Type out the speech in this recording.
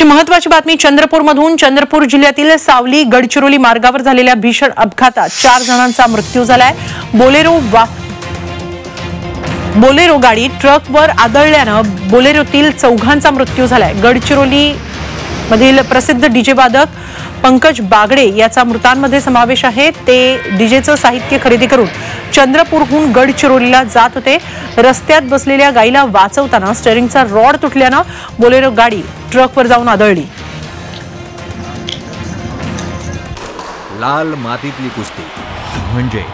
पुढची महत्वाची बातमी चंद्रपूरमधून. चंद्रपूर जिल्ह्यातील सावली गडचिरोली मार्गावर झालेल्या भीषण अपघातात चार जणांचा मृत्यू झालाय. बोलेरो वा बोलेरो गाडी ट्रकवर आदळल्यानं बोलेरोतील चौघांचा मृत्यू झालाय. गडचिरोली मधील प्रसिद्ध डीजे वादक पंकज बागडे याचा मृतांमध्ये समावेश आहे. ते डीजेचं साहित्य खरेदी करून चंद्रपूरहून गडचिरोलीला जात होते. रस्त्यात बसलेल्या गाईला वाचवताना स्टेअरिंगचा रॉड तुटल्यानं बोलेरो गाडी ट्रकवर जाऊन आदळली. लाल मातीतली कुस्ती. म्हणजे?